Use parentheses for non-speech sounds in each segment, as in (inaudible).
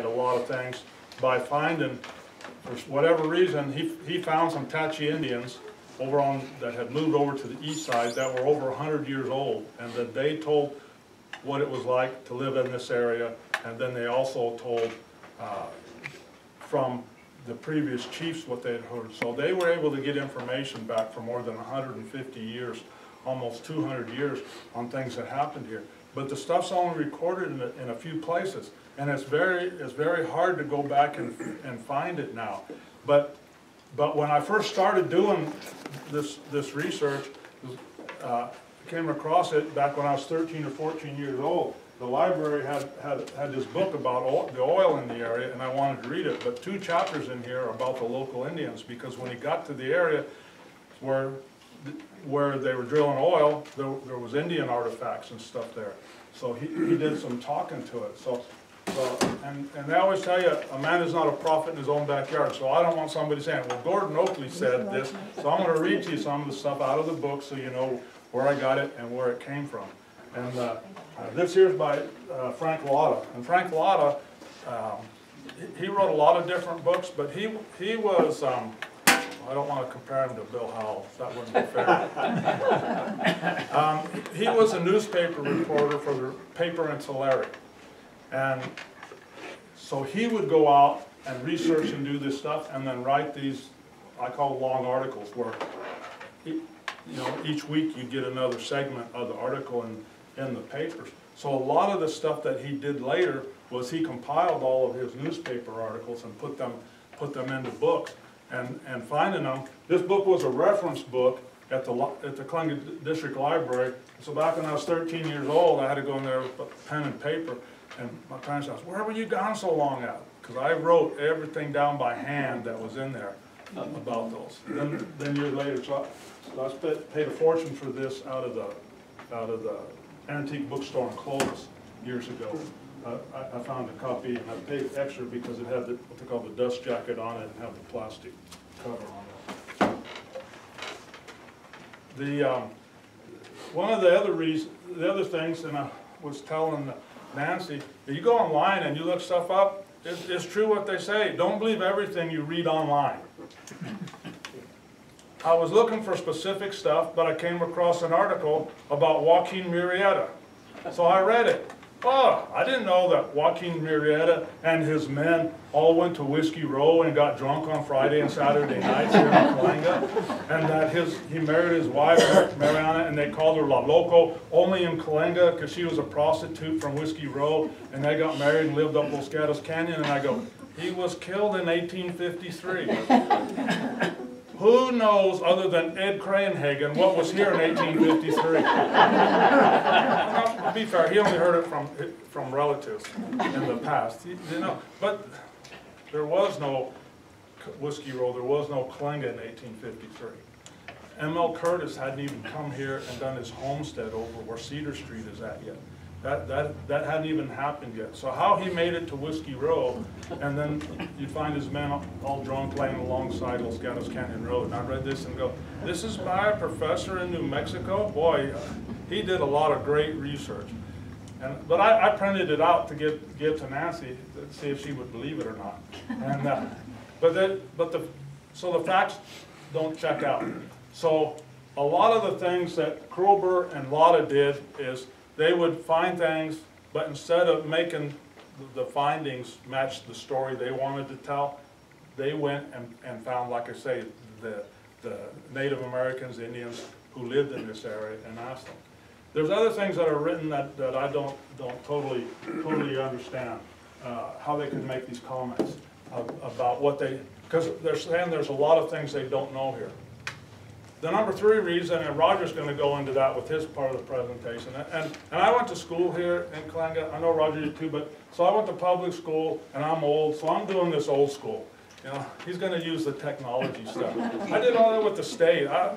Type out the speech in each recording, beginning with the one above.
a lot of things by finding, for whatever reason, he, he found some Tachi Indians over on, that had moved over to the east side that were over hundred years old. And that they told what it was like to live in this area. And then they also told, uh, from the previous chiefs what they had heard. So they were able to get information back for more than hundred and fifty years, almost two hundred years on things that happened here. But the stuff's only recorded in a, in a few places, and it's very, it's very hard to go back and, and find it now. But, but when I first started doing this, this research, uh, came across it back when I was thirteen or fourteen years old. The library had, had, had this book about oil, the oil in the area, and I wanted to read it, but two chapters in here are about the local Indians, because when he got to the area where, where they were drilling oil, there, there was Indian artifacts and stuff there. So he, he did some talking to it, so, so, and, and they always tell you, a man is not a prophet in his own backyard, so I don't want somebody saying, well, Gordon Oakley said this, so I'm gonna read to you some of the stuff out of the book, so you know where I got it and where it came from. And, uh, uh, this here's by, uh, Frank Latta, and Frank Latta, um, he, he wrote a lot of different books, but he, he was, um, I don't wanna compare him to Bill Howell, that wouldn't be fair. (laughs) Um, he was a newspaper reporter for the paper in Tulare. And so he would go out and research and do this stuff and then write these, I call long articles, where, he- you know, each week you get another segment of the article in, in the papers. So a lot of the stuff that he did later was he compiled all of his newspaper articles and put them, put them into books. And, and finding them, this book was a reference book at the, at the Columbia District Library. So back when I was thirteen years old, I had to go in there with pen and paper. And my parents asked, where were you gone so long at? Because I wrote everything down by hand that was in there about those. Then, then years later, so I, so I spent, paid a fortune for this out of the, out of the antique bookstore in Clovis years ago. Uh, I, I found a copy and I paid extra because it had the, what they call the dust jacket on it and had the plastic cover on it. The, um, one of the other reasons, the other things, and I was telling Nancy, you go online and you look stuff up, it's, it's true what they say, don't believe everything you read online. I was looking for specific stuff, but I came across an article about Joaquin Murrieta. So I read it. Oh, I didn't know that Joaquin Murrieta and his men all went to Whiskey Row and got drunk on Friday and Saturday nights here in Coalinga. And that his, he married his wife, Mariana, and they called her La Loco, only in Coalinga, because she was a prostitute from Whiskey Row. And they got married and lived up Los Gatos Canyon, and I go, he was killed in eighteen fifty-three. Who knows, other than Ed Kreyenhagen, what was here in 1853? Now, (laughs) To be fair, he only heard it from, from relatives in the past, He- you know, but there was no Whiskey Row, there was no Coalinga in 1853. M.L. Curtis hadn't even come here and done his homestead over where Cedar Street is at yet. That, that, that hadn't even happened yet. So how he made it to Whiskey Row, and then you'd find his men all drunk laying alongside Los Gatos Canyon Road. And I read this and go, this is by a professor in New Mexico? Boy, he did a lot of great research. And, but I, I printed it out to give, give to Nancy, to see if she would believe it or not. And, uh, but the, but the, so the facts don't check out. So a lot of the things that Kroeber and Latta did is they would find things, but instead of making the findings match the story they wanted to tell, they went and, and found, like I say, the, the Native Americans, Indians who lived in this area and asked them. There's other things that are written that, that I don't, don't totally, totally understand, uh, how they can make these comments of- about what they, because they're saying there's a lot of things they don't know here. The number three reason, and Roger's gonna go into that with his part of the presentation, and, and I went to school here in Coalinga, I know Roger did too, but, so I went to public school, and I'm old, so I'm doing this old school. You know, he's gonna use the technology stuff. I did all that with the state, I'm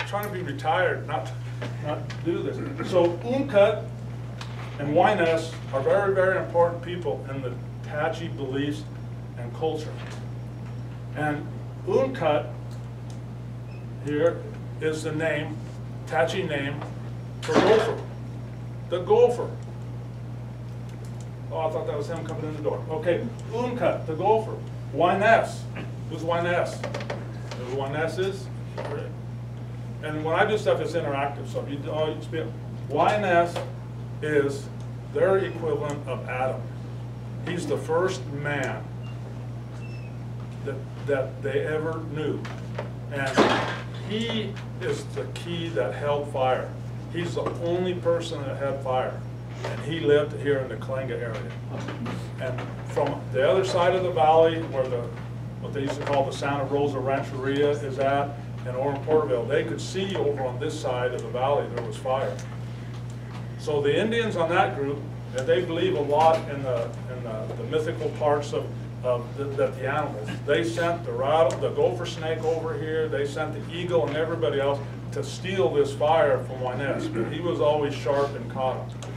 trying to be retired, not, not do this. So Uncut and Wyness are very, very important people in the Tachi beliefs and culture. And Uncut here is the name, Tachi name for gopher. The gopher. Oh, I thought that was him coming in the door. Okay, Uncut, the golfer. Wyness. Who's Wyness? You know who Wyness is? And when I do stuff, it's interactive, so if you, oh, you is their equivalent of Adam. He's the first man that, that they ever knew. And he is the key that held fire. He's the only person that had fire. And he lived here in the Coalinga area. And from the other side of the valley, where the, what they used to call the Santa Rosa Rancheria is at, in Orem Porterville, they could see over on this side of the valley, there was fire. So the Indians on that group, and they believe a lot in the, in the, the mythical parts of, Um, of the, that the animals. They sent the rattle, the gopher snake over here, they sent the eagle and everybody else to steal this fire from Wyness, but he was always sharp and caught them.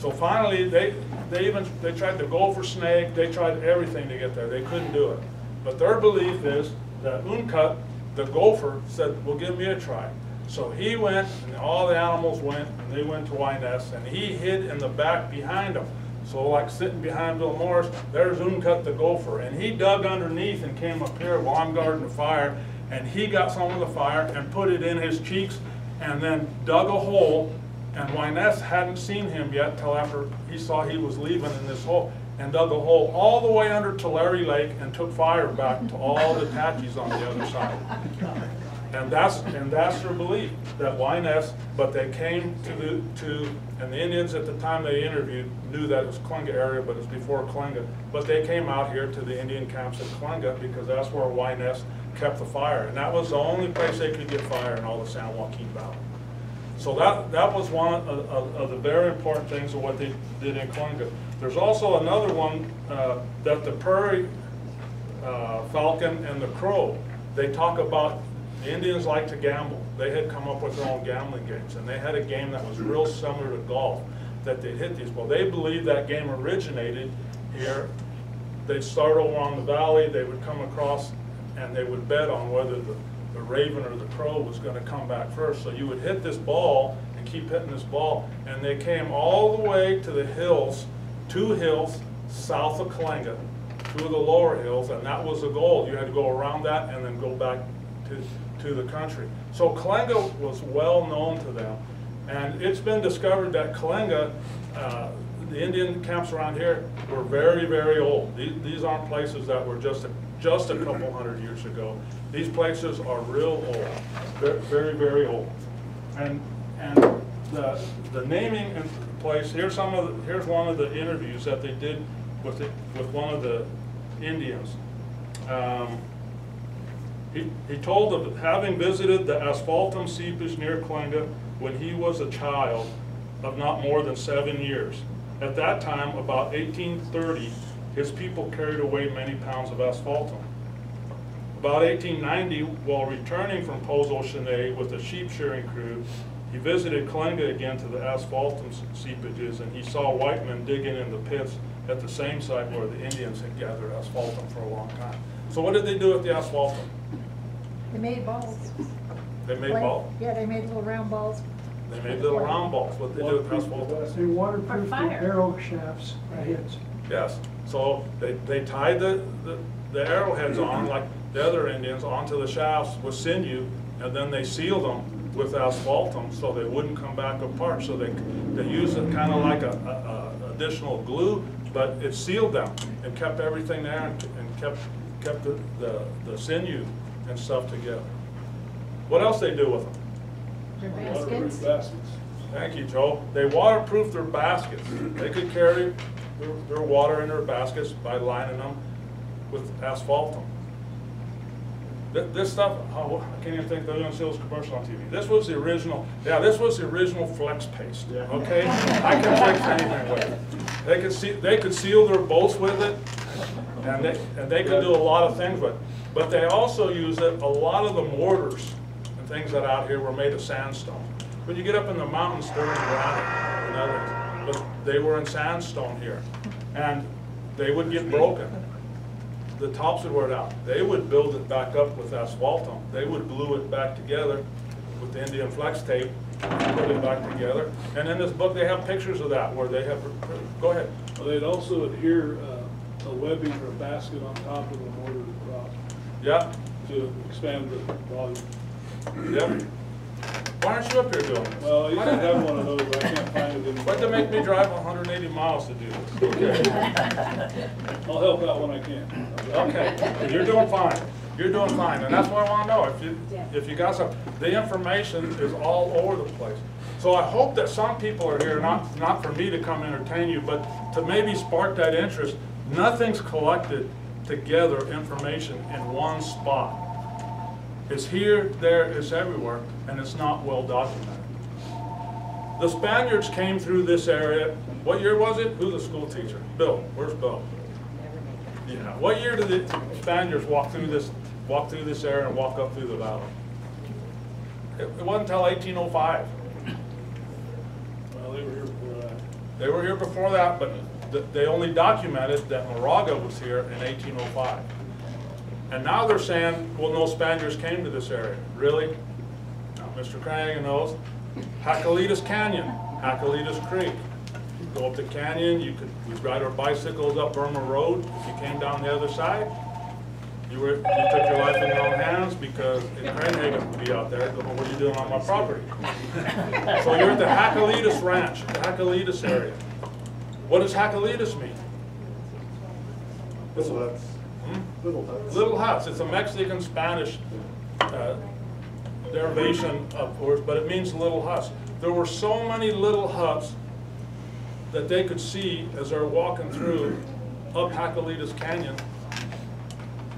So finally, they, they even, they tried the gopher snake, they tried everything to get there, they couldn't do it. But their belief is that Uncut, the gopher, said, well, give me a try. So he went, and all the animals went, and they went to Wyness, and he hid in the back behind them. So like sitting behind Bill Morris, there's Uncut the gopher, and he dug underneath and came up here while I'm guarding the fire, and he got some of the fire and put it in his cheeks, and then dug a hole, and Wyness hadn't seen him yet till after he saw he was leaving in this hole, and dug a hole all the way under Tulare Lake and took fire back to all the Apaches on the other side. (laughs) And that's, and that's their belief, that Wyness, but they came to the, to, and the Indians at the time they interviewed knew that it was Coalinga area, but it's before Coalinga. But they came out here to the Indian camps at Coalinga because that's where Wyness kept the fire. And that was the only place they could get fire in all the San Joaquin Valley. So that, that was one of, of, of the very important things of what they did in Coalinga. There's also another one, uh, that the prairie, uh, falcon and the crow, they talk about, the Indians like to gamble. They had come up with their own gambling games, and they had a game that was real similar to golf, that they hit these. Well, they believe that game originated here. They'd start over on the valley, they would come across, and they would bet on whether the, the raven or the crow was gonna come back first. So you would hit this ball and keep hitting this ball, and they came all the way to the hills, two hills south of Coalinga, two of the lower hills, and that was the goal. You had to go around that and then go back to, to the country. So Coalinga was well known to them. And it's been discovered that Coalinga, uh, the Indian camps around here were very, very old. These, these aren't places that were just a, just a couple hundred years ago. These places are real old, very, very, very old. And, and the, the naming in place, here's some of, the, here's one of the interviews that they did with, the, with one of the Indians. Um, he, he told of having visited the asphaltum seepage near Coalinga when he was a child of not more than seven years. At that time, about 1830, his people carried away many pounds of asphaltum. About 1890, while returning from Pozo with a sheep shearing crew, he visited Coalinga again to the asphaltum seepages and he saw white men digging in the pits at the same site where the Indians had gathered asphaltum for a long time. So what did they do with the asphaltum? They made balls. They made Like- ball, Yeah, they made little round balls. they made little round balls, what they do with asphaltum. They waterproof the fire. arrow shafts, heads. Yes, so they, they tied the, the, the arrowheads on, like the other Indians, onto the shafts with sinew, and then they sealed them with asphaltum so they wouldn't come back apart. So they, they used it kind of like a, a, a additional glue, but it sealed them and kept everything there and, and kept, kept the, the, the sinew and stuff together. What else they do with them? Their Waterproof baskets. baskets. Thank you, Joe. They waterproof their baskets. They could carry their, their water in their baskets by lining them with asphaltum. Th- This stuff, oh, I can't even think they're gonna see this commercial on TV. This was the original, yeah, this was the original flex paste, Yeah. okay? I can fix anything with it. They could see, they could seal their bolts with it, and they, and they could do a lot of things with it. But they also use it, a lot of the mortars and things that out here were made of sandstone. When you get up in the mountains, they're in granite and others, but they were in sandstone here. And they would get broken. The tops would wear out. They would build it back up with asphaltum. They would glue it back together with the Indian flex tape, put it back together. And in this book, they have pictures of that, where they have Go ahead. Well, They'd also adhere uh, a webbing or a basket on top of the mortar to crop Yeah, to expand the volume. yeah. Why aren't you up here doing this? Well, I used to have one of those, but I can't find it anymore. Why'd they make me drive hundred and eighty miles to do this? Okay. (laughs) I'll help out when I can. Okay, you're doing fine, you're doing fine, and that's what I wanna know, if you, if you got some, the information is all over the place. So I hope that some people are here, not, not for me to come entertain you, but to maybe spark that interest. Nothing's collected together, information in one spot. It's here, there, it's everywhere, and it's not well documented. The Spaniards came through this area, what year was it? Who's the school teacher? Bill, where's Bill? Yeah, what year did the Spaniards walk through this, walk through this area and walk up through the valley? It it wasn't until eighteen oh five. Well, they were here before that. They were here before that, but th- they only documented that Moraga was here in eighteen oh five. And now they're saying, well, no Spaniards came to this area. Really? Now, Mr. Kreyenhagen knows. Jacalitos Canyon, Jacalitos Creek. You Go up the canyon, you could, we'd ride our bicycles up Burma Road. If you came down the other side, you were, you took your life in your own hands because in Kreyenhagen would be out there, going, what are you doing on my property? (laughs) So you're at the Jacalitos Ranch, the Jacalitos area. What does Jacalitos mean? Little huts. Hmm? Little huts. Little huts, it's a Mexican Spanish uh, derivation of course, but it means little huts. There were so many little huts that they could see as they're walking through up Jacalitos Canyon.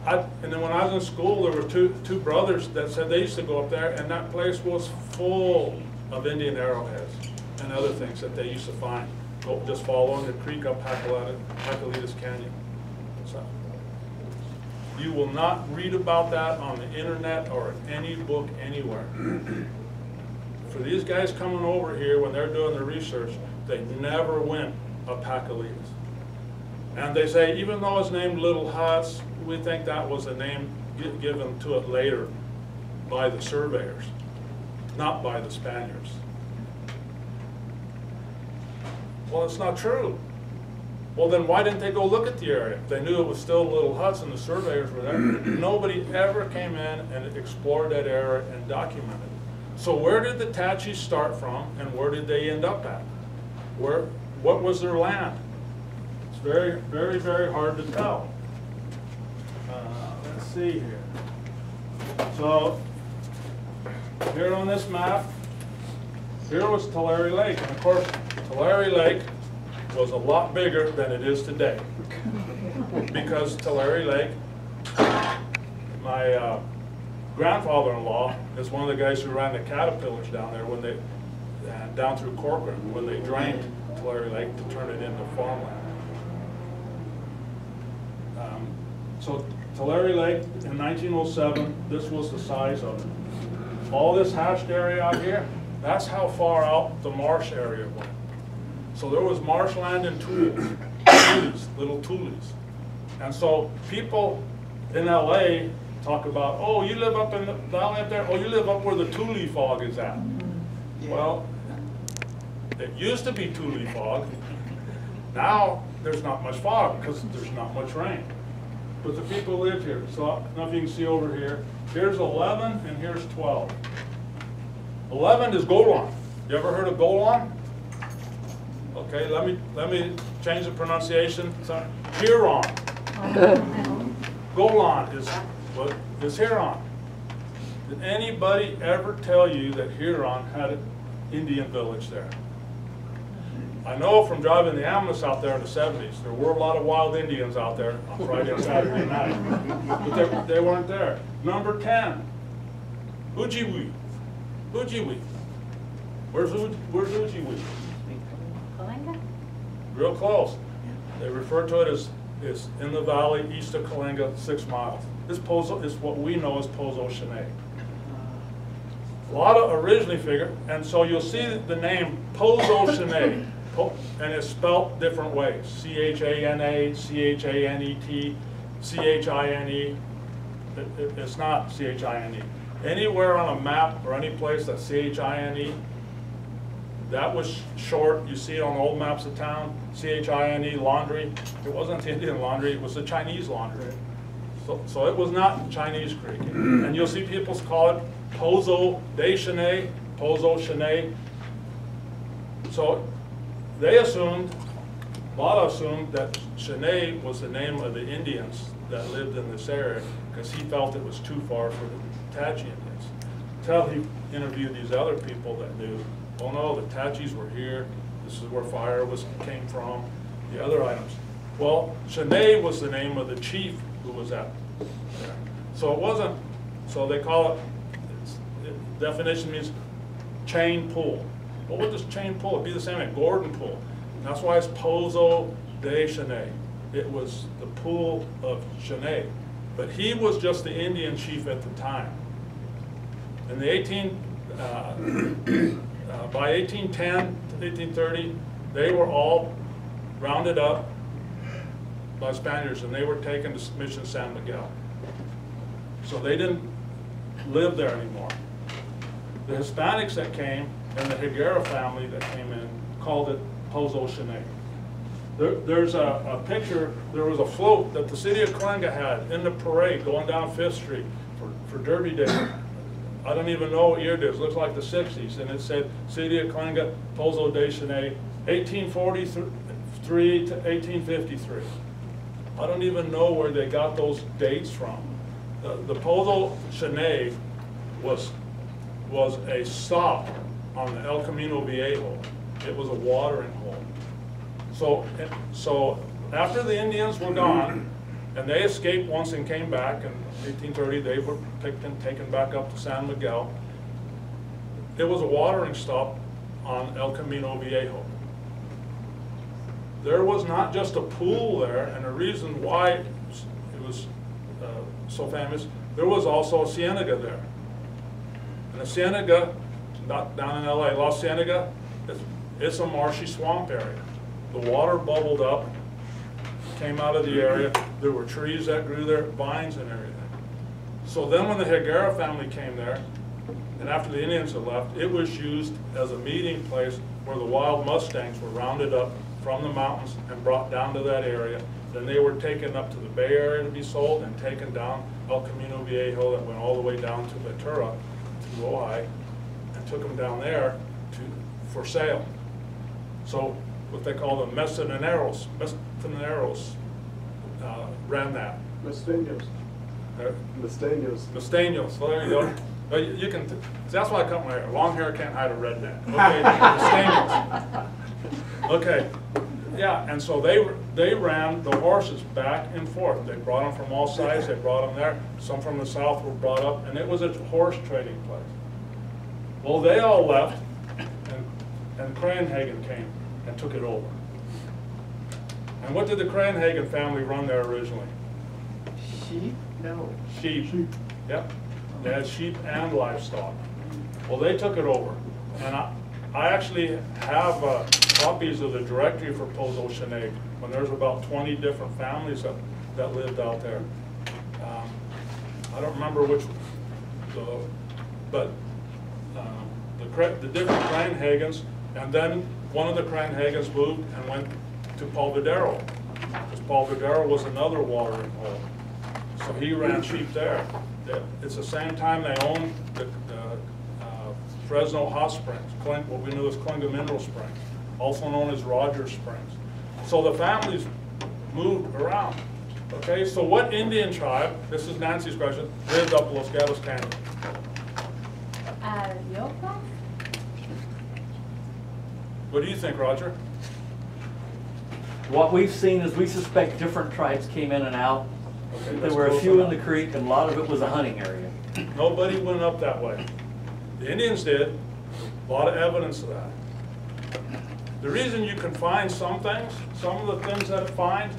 I, and then when I was in school, there were two, two brothers that said they used to go up there and that place was full of Indian arrowheads and other things that they used to find. Go, just following the creek up Jacalitos Canyon. So, you will not read about that on the internet or in any book anywhere. For these guys coming over here, when they're doing their research, they never went up Jacalitos. And they say, even though it's named Little Huts, we think that was a name given to it later by the surveyors, not by the Spaniards. Well, it's not true. Well, then why didn't they go look at the area? If They knew it was still little huts and the surveyors were there. (clears throat) Nobody ever came in and explored that area and documented it. So where did the Tachi start from and where did they end up at? Where, what was their land? It's very, very, very hard to tell. Uh, Let's see here. So, here on this map, here was Tulare Lake, and of course, Tulare Lake was a lot bigger than it is today. Because Tulare Lake, my uh, grandfather-in-law is one of the guys who ran the caterpillars down there when they, uh, down through Corcoran, when they drained Tulare Lake to turn it into farmland. Um, So Tulare Lake in 1907, this was the size of it. All this hashed area out here, that's how far out the marsh area went. So there was marshland and tules, tules, little tules. And so people in LA talk about, oh, you live up in the valley up there, oh, you live up where the tule fog is at. Well, it used to be tule fog. Now, there's not much fog because there's not much rain. But the people live here, so I don't know if you can see over here. Here's 11 and here's 12. 11 is Golan. You ever heard of Golan? Okay, let me, let me change the pronunciation. Huron. (laughs) Golan is, what, is Huron. Did anybody ever tell you that Huron had an Indian village there? I know from driving the ambulance out there in the seventies, there were a lot of wild Indians out there on Friday and Saturday night. But they, they weren't there. Number ten, Ojibwe. Ojibwe. Where's, Uj- where's Ojibwe? Coalinga? Real close. They refer to it as, is in the valley east of Coalinga, six miles. This Pozo, is what we know as Pozo Chene. A lot of originally figured, and so you'll see the name Pozo Chene, (laughs) Po- and it's spelt different ways. C-H-A-N-A, C-H-A-N-E-T, C-H-I-N-E. It, it, it's not C-H-I-N-E. Anywhere on a map or any place that's C-H-I-N-E, That was short, you see it on old maps of town, C-H-I-N-E laundry. It wasn't the (laughs) Indian laundry, it was the Chinese laundry. So, so it was not Chinese Creek. (clears throat) And you'll see people call it Pozo de Chene, Pozo Chene. So they assumed, Bala assumed that Chene was the name of the Indians that lived in this area because he felt it was too far for the Tachi Indians. Till he interviewed these other people that knew, oh no, the Tachis were here, this is where fire was, came from, the other items. Well, Chene was the name of the chief who was at. So it wasn't, so they call it, it- definition means chain pool. Well, what does chain pool? It'd be the same as Gordon pool. That's why it's Pozo de Chene. It was the pool of Chene. But he was just the Indian chief at the time. In the 18, uh, uh, by 1810 to 1830, they were all rounded up by Spaniards and they were taken to Mission San Miguel. So they didn't live there anymore. The Hispanics that came and the Higuera family that came in called it Pozo Chene. There, there's a, a picture, there was a float that the city of Coalinga had in the parade going down Fifth Street for, for Derby Day. I don't even know what year it is, looks like the sixties, and it said, City of Coalinga, Pozo de Chene, eighteen forty-three to eighteen fifty-three. I don't even know where they got those dates from. The, the Pozo Chene was, was a stop on the El Camino Viejo. It was a watering hole. So, eh, so after the Indians were gone, and they escaped once and came back, in eighteen thirty, they were picked and taken back up to San Miguel. It was a watering stop on El Camino Viejo. There was not just a pool there, and the reason why it was uh, so famous, there was also a cienega there. And the cienega, not down in LA, La Cienega, it's, it's a marshy swamp area. The water bubbled up, came out of the area, there were trees that grew there, vines and everything. So then when the Higuera family came there, and after the Indians had left, it was used as a meeting place where the wild mustangs were rounded up from the mountains and brought down to that area. Then they were taken up to the Bay Area to be sold and taken down El Camino Viejo that went all the way down to Ventura, to Ojai, and took them down there to, for sale. So what they call the Mestineros, Mestineros uh, ran that. Mustaños. Uh, Mustaños. Mustaños, so there you go. (laughs) But you you can, see, that's why I cut my hair. Long hair can't hide a redneck. (laughs) Okay. Okay, yeah, and so they, they ran the horses back and forth. They brought them from all sides, they brought them there. Some from the south were brought up, and it was a horse trading place. Well, they all left, and, and Kreyenhagen came and took it over. And what did the Kreyenhagen family run there originally? Sheep? No. Sheep. sheep. Yep, they had sheep and livestock. Well, they took it over, and I, I actually have uh, copies of the directory for Pozo Chene, when there's about twenty different families that, that lived out there. Um, I don't remember which, the, but, um, the, the different Kreyenhagens, and then one of the Kreyenhagens moved and went to Polvadero, because Paul Polvadero was another watering hole. So he ran sheep there. It's the same time they owned the, the uh, Fresno Hot Springs, Cling- what we knew as Clinga Mineral Springs, also known as Rogers Springs. So the families moved around. Okay, so what Indian tribe, this is Nancy's question, lived up Los Gatos Canyon? Uh, What do you think, Roger? What we've seen is we suspect different tribes came in and out. Okay, There were a few in the creek and a lot of it was a hunting area. Nobody went up that way. The Indians did, a lot of evidence of that. The reason you can find some things, some of the things that find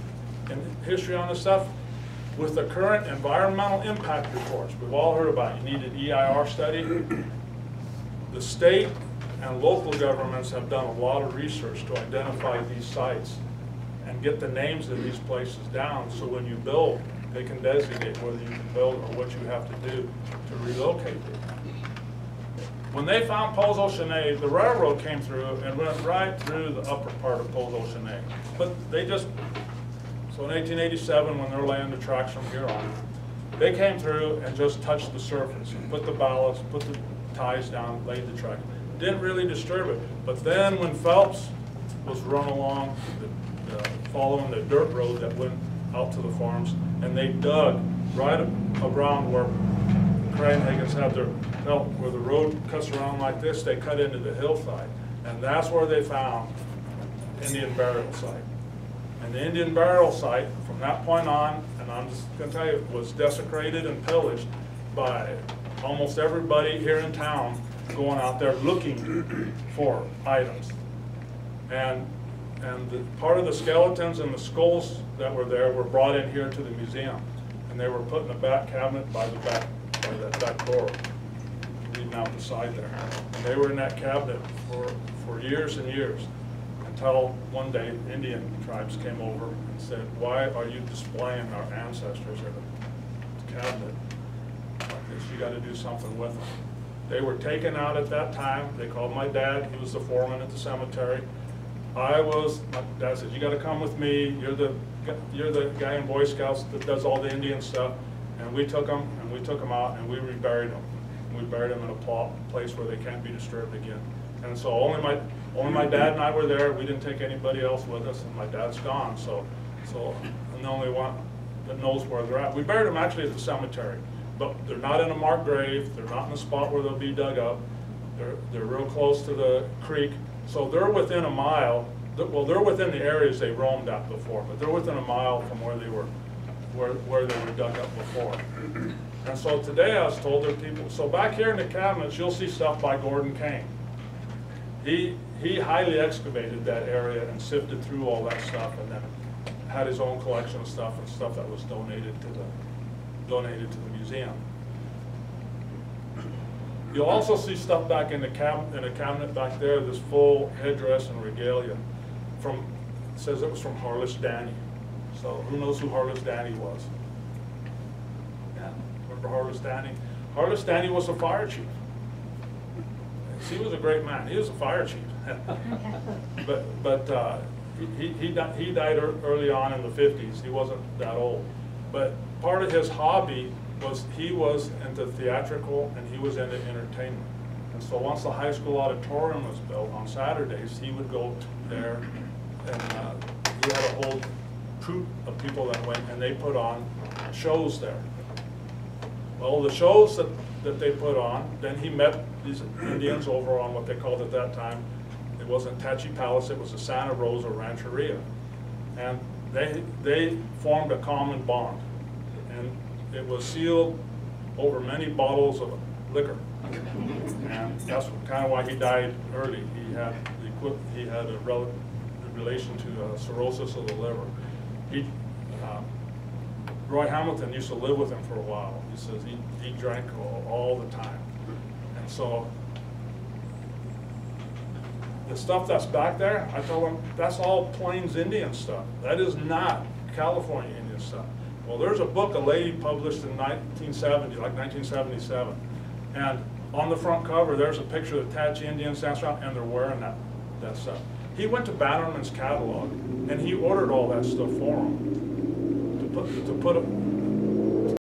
in history on this stuff, with the current environmental impact reports, we've all heard about, it. you need an EIR study. The state and local governments have done a lot of research to identify these sites and get the names of these places down, so when you build, they can designate whether you can build or what you have to do to relocate them. When they found Pozo Chene, the railroad came through and went right through the upper part of Pozo Chene. But they just, so in eighteen eighty-seven, when they're laying the tracks from here on, they came through and just touched the surface, put the ballast, put the ties down, laid the track. Didn't really disturb it. But then when Phelps was run along, the- uh, following the dirt road that went out to the farms, and they dug right around where Kreyenhagen's had their, no, where the road cuts around like this, they cut into the hillside. And that's where they found Indian burial site. And the Indian burial site, from that point on, and I'm just gonna tell you, was desecrated and pillaged by almost everybody here in town going out there looking for items. And, and the, part of the skeletons and the skulls that were there were brought in here to the museum. And they were put in a back cabinet by the back, by that back door, leading out the side there. And they were in that cabinet for, for years and years, until one day Indian tribes came over and said, why are you displaying our ancestors in a cabinet? You gotta do something with them. They were taken out at that time, they called my dad, he was the foreman at the cemetery. I was, my dad said, you gotta come with me, you're the, you're the guy in Boy Scouts that does all the Indian stuff. And we took them, and we took them out, and we reburied them. We buried them in a plot, place where they can't be disturbed again. And so only my, only my dad and I were there, we didn't take anybody else with us, and my dad's gone, so, so I'm the only one that knows where they're at. We buried them actually at the cemetery, but they're not in a marked grave, they're not in a spot where they'll be dug up. They're, they're real close to the creek, so they're within a mile, well, they're within the areas they roamed at before, but they're within a mile from where they were, where, where they were dug up before. And so today I was told there people, so back here in the cabinets, you'll see stuff by Gordon Kane. He, he highly excavated that area and sifted through all that stuff and then had his own collection of stuff and stuff that was donated to the, donated to the museum. You'll also see stuff back in the cab, in a cabinet back there, this full headdress and regalia from, it says it was from Harless Danny. So who knows who Harless Danny was? Yeah, remember Harless Danny? Harless Danny was a fire chief. He was a great man, he was a fire chief. (laughs) But, but, uh, he, he, he died early on in the fifties, he wasn't that old. But part of his hobby was, he was into theatrical and he was into entertainment. And so once the high school auditorium was built on Saturdays, he would go there and, uh, he had a whole troop of people that went and they put on shows there. Well, the shows that, that they put on, then he met these Indians over on what they called at that time, it wasn't Tachi Palace, it was the Santa Rosa Rancheria. And they, they formed a common bond. It was sealed over many bottles of liquor. And that's kind of why he died early. He had, he had a rel, relation to uh, cirrhosis of the liver. He, um, Roy Hamilton used to live with him for a while. He says he, he drank all, all the time. And so, the stuff that's back there, I told him, that's all Plains Indian stuff. That is not California Indian stuff. Well, there's a book a lady published in nineteen seventy, like nineteen seventy-seven. And on the front cover, there's a picture of the Tachi Indian stands and they're wearing that, that stuff. He went to Bannerman's catalog, and he ordered all that stuff for them to put, to put,